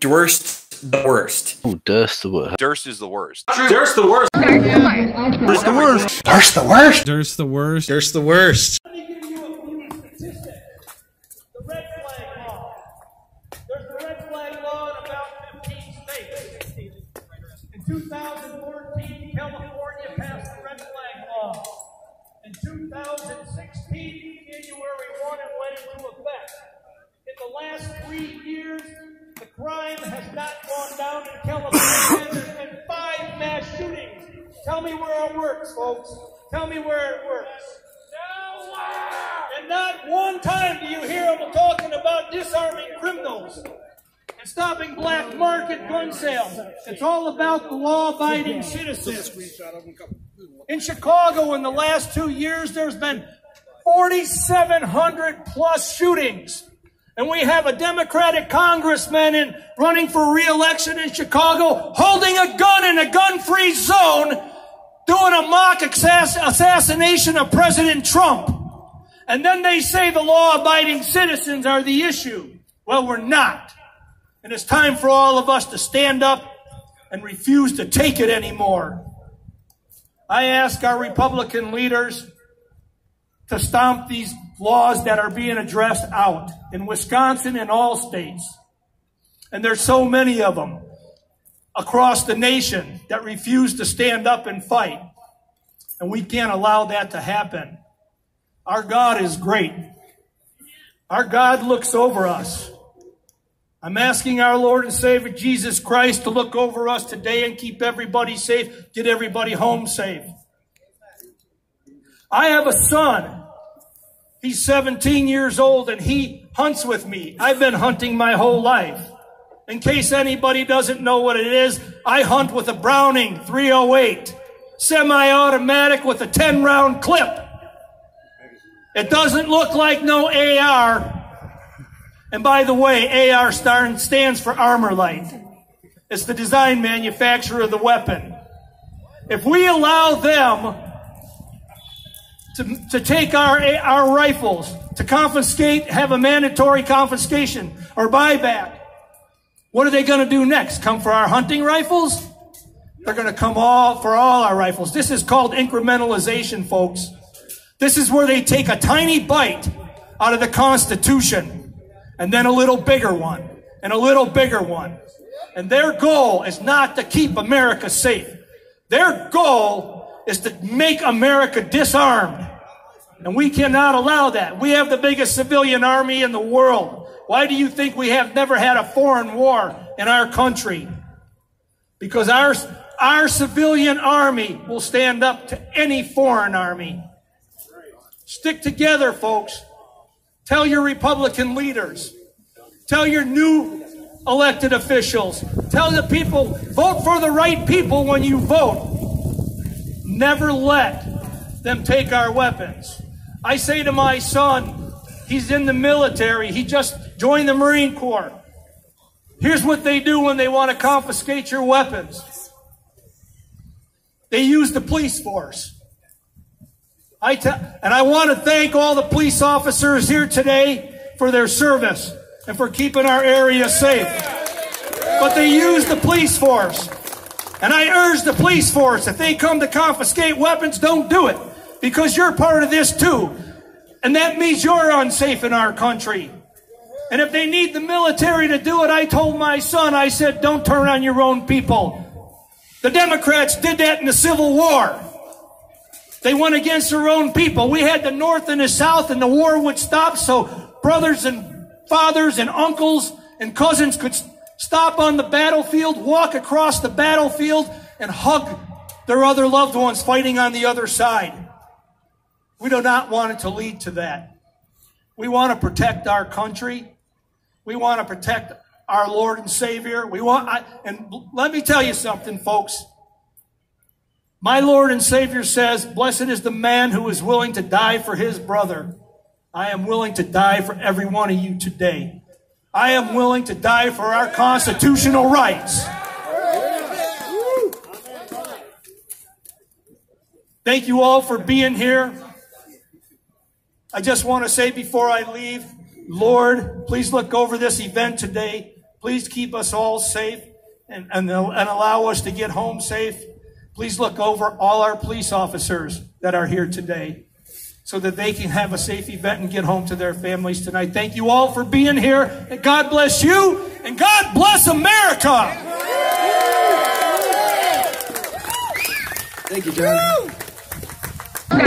Duerst the worst. Oh, Duerst the worst. Duerst is the worst. Duerst the worst. Duerst the worst. Duerst the worst. Duerst the worst. Duerst the worst. Let me give you a few statistics. The red flag law. There's the red flag law in about 15 states. In 2014, California. There's five mass shootings. Tell me where it works, folks. Tell me where it works. And not one time do you hear them talking about disarming criminals and stopping black market gun sales. It's all about the law abiding citizens. In Chicago, in the last two years, there's been 4,700 plus shootings. And we have a Democratic congressman in, running for re-election in Chicago holding a gun in a gun-free zone doing a mock assass- assassination of President Trump. And then they say the law-abiding citizens are the issue. Well, we're not. And it's time for all of us to stand up and refuse to take it anymore. I ask our Republican leaders to stomp these laws that are being addressed out in Wisconsin and all states. And there's so many of them across the nation that refuse to stand up and fight. And we can't allow that to happen. Our God is great. Our God looks over us. I'm asking our Lord and Savior Jesus Christ to look over us today and keep everybody safe, get everybody home safe. I have a son. He's 17 years old and he hunts with me. I've been hunting my whole life. In case anybody doesn't know what it is, I hunt with a Browning 308, semi-automatic with a 10 round clip. It doesn't look like no AR. And by the way, AR stands for ArmaLite. It's the design manufacturer of the weapon. If we allow them to, to take our, our rifles, to confiscate, have a mandatory confiscation or buyback, what are they going to do next? Come for our hunting rifles? They're going to come all for all our rifles. This is called incrementalization, folks. This is where they take a tiny bite out of the Constitution and then a little bigger one and a little bigger one. And their goal is not to keep America safe. Their goal is to make America disarmed. And we cannot allow that. We have the biggest civilian army in the world. Why do you think we have never had a foreign war in our country? Because our, our civilian army will stand up to any foreign army. Stick together, folks. Tell your Republican leaders. Tell your new elected officials. Tell the people, vote for the right people when you vote. Never let them take our weapons. I say to my son, he's in the military. He just joined the Marine Corps. Here's what they do when they want to confiscate your weapons. They use the police force. I and I want to thank all the police officers here today for their service and for keeping our area safe. But they use the police force. And I urge the police force, if they come to confiscate weapons, don't do it. Because you're part of this too. And that means you're unsafe in our country. And if they need the military to do it, I told my son, I said, don't turn on your own people. The Democrats did that in the Civil War. They went against their own people. We had the North and the South, and the war would stop so brothers and fathers and uncles and cousins could stop on the battlefield, walk across the battlefield, and hug their other loved ones fighting on the other side. We do not want it to lead to that. We want to protect our country. We want to protect our Lord and Savior. We want, I, and let me tell you something, folks. My Lord and Savior says, Blessed is the man who is willing to die for his brother. I am willing to die for every one of you today. I am willing to die for our constitutional rights. Thank you all for being here. I just want to say before I leave, Lord, please look over this event today. Please keep us all safe and, and, and allow us to get home safe. Please look over all our police officers that are here today so that they can have a safe event and get home to their families tonight. Thank you all for being here. And God bless you and God bless America. Thank you, John.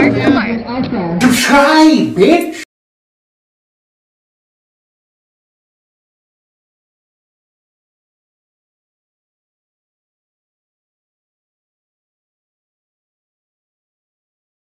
You try, bitch!